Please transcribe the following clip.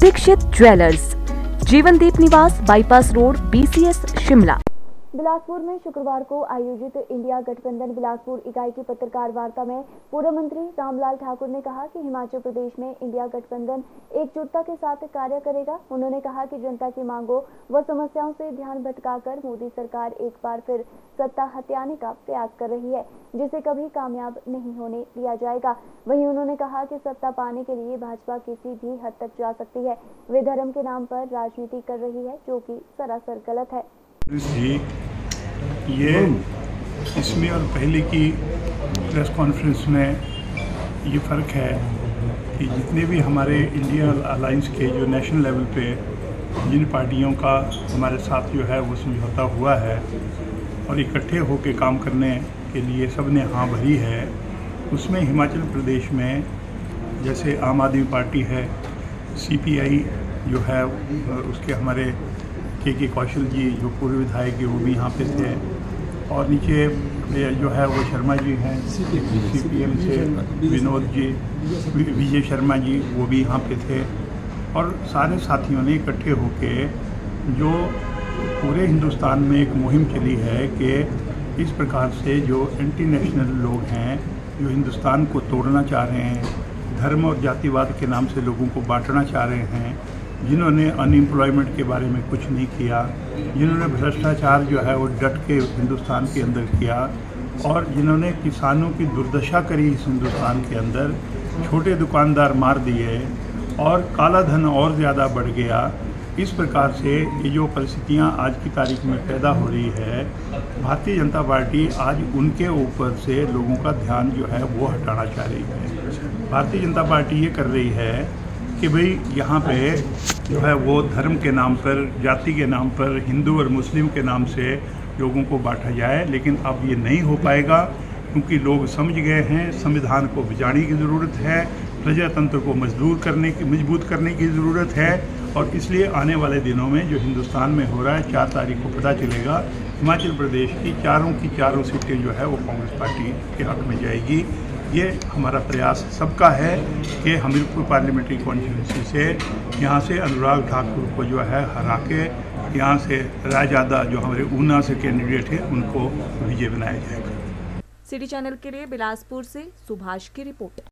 Dikshit jewellers. Jeevandeep Niwas bypass road BCS Shimla. Bilaspur में शुक्रवार को आयोजित इंडिया गठबंधन बिलासपुर इकाई की पत्रकार वार्ता में पूर्व मंत्री रामलाल ठाकुर ने कहा कि हिमाचल प्रदेश में इंडिया गठबंधन एकजुटता के साथ कार्य करेगा। उन्होंने कहा कि जनता की मांगों व समस्याओं से ध्यान भटकाकर मोदी सरकार एक बार फिर सत्ता हत्याने का प्रयास कर रही है, जिसे कभी कामयाब नहीं होने दिया जाएगा। वहीं उन्होंने कहा कि सत्ता पाने के लिए भाजपा किसी भी हद तक जा सकती है। वे धर्म के नाम पर राजनीति कर रही है, जो कि सरासर गलत है। ये इसमें और पहले की प्रेस कॉन्फ्रेंस में ये फ़र्क है कि जितने भी हमारे इंडिया अलाइंस के जो नेशनल लेवल पे जिन पार्टियों का हमारे साथ जो है वो समझौता हुआ है और इकट्ठे होकर काम करने के लिए सबने हाँ भरी है उसमें हिमाचल प्रदेश में जैसे आम आदमी पार्टी है सीपीआई जो है उसके हमारे के के कौशल जी, जो पूर्व विधायक है, वो भी यहाँ पे थे। और नीचे जो है, वो शर्मा जी हैं सी पी एम से विनोद जी विजय शर्मा जी, वो भी यहाँ पे थे। और सारे साथियों ने इकट्ठे होके जो पूरे हिंदुस्तान में एक मुहिम चली है कि इस प्रकार से जो एंटी नेशनल लोग हैं, जो हिंदुस्तान को तोड़ना चाह रहे हैं, धर्म और जातिवाद के नाम से लोगों को बांटना चाह रहे हैं जिन्होंने अनएम्प्लॉयमेंट के बारे में कुछ नहीं किया, जिन्होंने भ्रष्टाचार जो है वो डट के हिंदुस्तान के अंदर किया, और जिन्होंने किसानों की दुर्दशा करी इस हिंदुस्तान के अंदर, छोटे दुकानदार मार दिए और काला धन और ज़्यादा बढ़ गया। इस प्रकार से ये जो परिस्थितियाँ आज की तारीख में पैदा हो रही है, भारतीय जनता पार्टी आज उनके ऊपर से लोगों का ध्यान जो है वो हटाना चाह रही है। भारतीय जनता पार्टी ये कर रही है कि भाई यहाँ पे जो है वो धर्म के नाम पर, जाति के नाम पर, हिंदू और मुस्लिम के नाम से लोगों को बांटा जाए, लेकिन अब ये नहीं हो पाएगा क्योंकि लोग समझ गए हैं, संविधान को बिजाने की ज़रूरत है, प्रजातंत्र को मजदूर करने की, मज़बूत करने की ज़रूरत है, और इसलिए आने वाले दिनों में जो हिंदुस्तान में हो रहा है, चार तारीख को पता चलेगा, हिमाचल प्रदेश की चारों की चारों सीटें जो है वो कांग्रेस पार्टी के हक में जाएगी। ये हमारा प्रयास सबका है कि हमीरपुर पार्लियामेंट्री कॉन्स्टिट्यूंसी से यहाँ से अनुराग ठाकुर को जो है हरा के यहाँ से रायजादा, जो हमारे ऊना से कैंडिडेट हैं, उनको विजय बनाया जाएगा। सिटी चैनल के लिए बिलासपुर से सुभाष की रिपोर्ट।